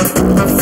Uh, uh, uh.